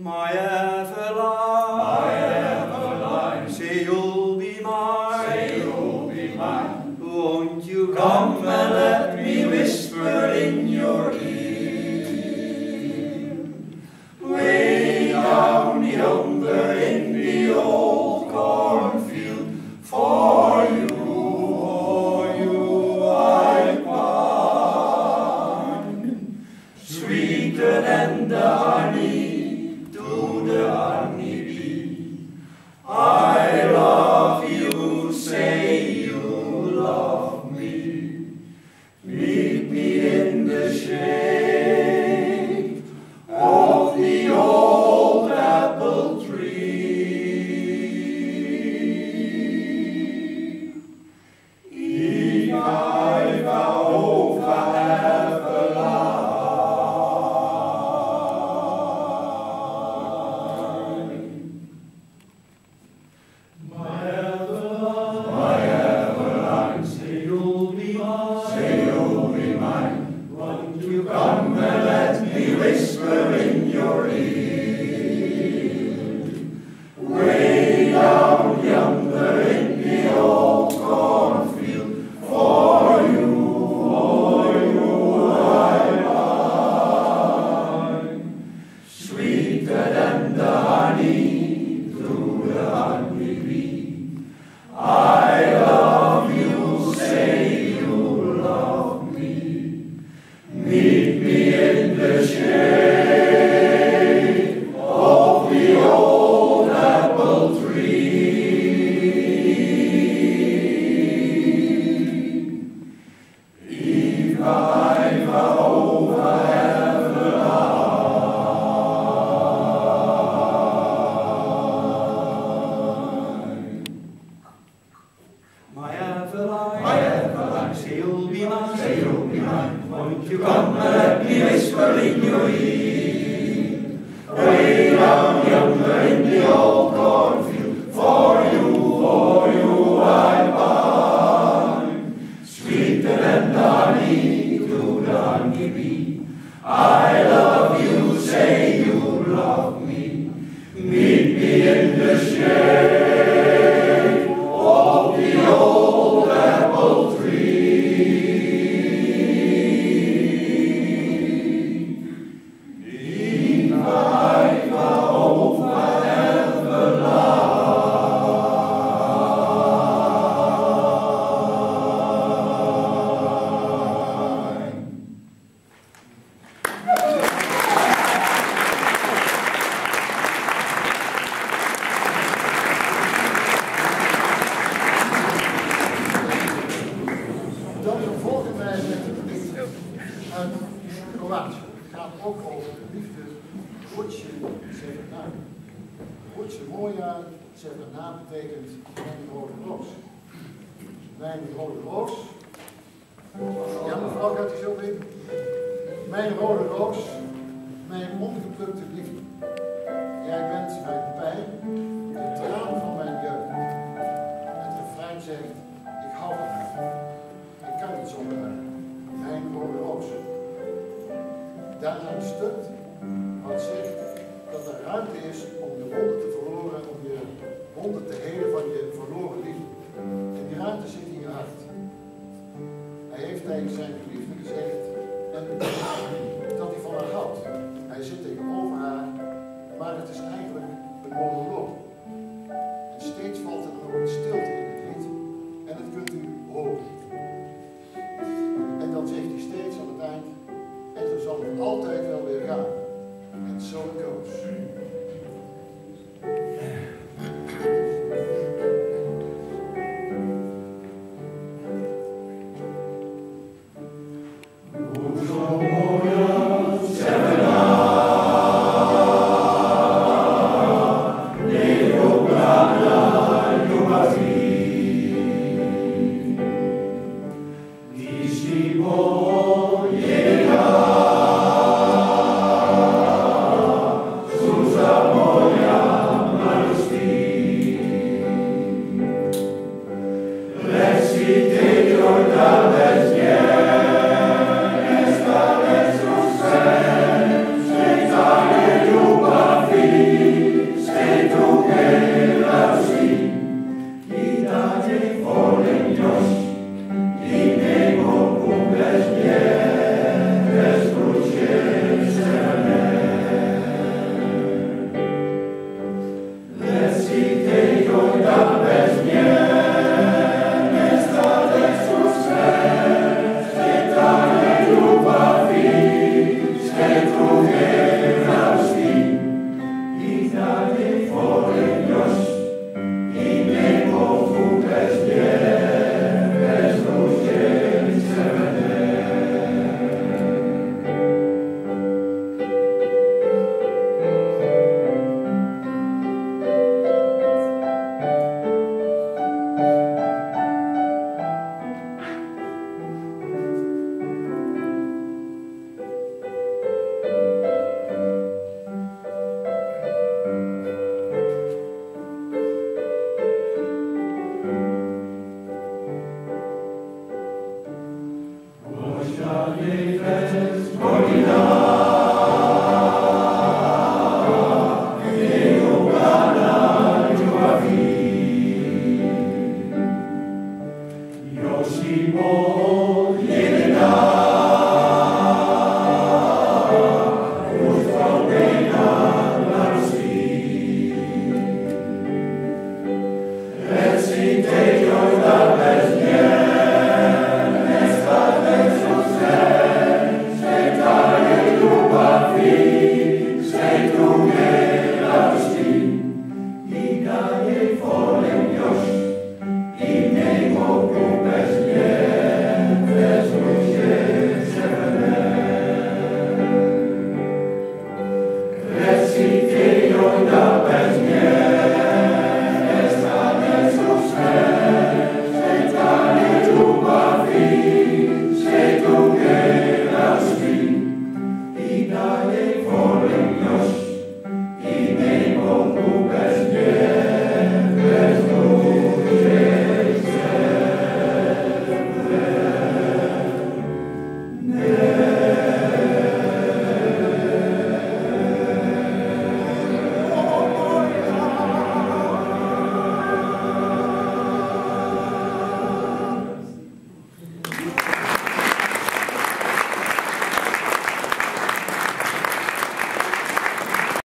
my everlasting. Oh. mine, she'll be mine, she'll be mine. Won't you come and let me whisper in your ear? Way down yonder zijn naam betekent mijn rode roos. Mijn rode roos. Ja, mevrouw gaat hij zo in. Mijn rode roos, mijn ongeplukte liefde. Jij bent mijn pijn, de traan van mijn jeugd. Het refrein zegt, ik hou van haar. Ik kan niet zonder. Mijn rode roos. Daarna stunt wat zegt dat er ruimte is om je wonden te verloren en om je wonden te helen van je verloren liefde. En die ruimte zit in je hart. Hij heeft tegen zijn